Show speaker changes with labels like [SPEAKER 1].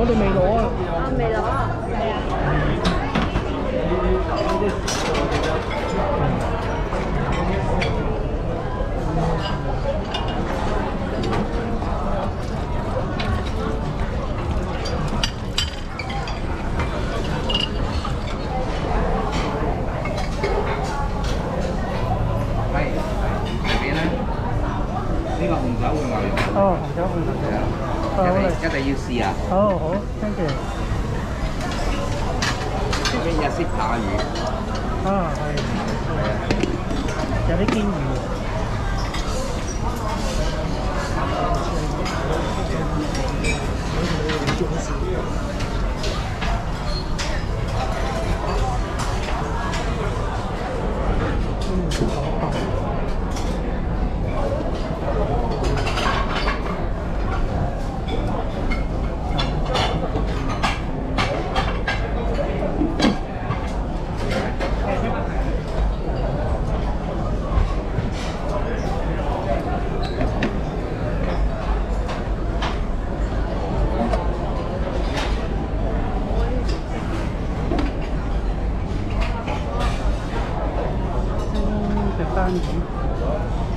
[SPEAKER 1] 我哋未攞啊！啊，未攞啊！呢
[SPEAKER 2] 個紅酒嘅牛肉。哦，紅酒嘅牛肉。一定一定要試啊！好
[SPEAKER 3] 好，thank you。
[SPEAKER 2] 有啲日先下雨。
[SPEAKER 3] 啊，係。有啲堅。好 h e e r s
[SPEAKER 4] 하는지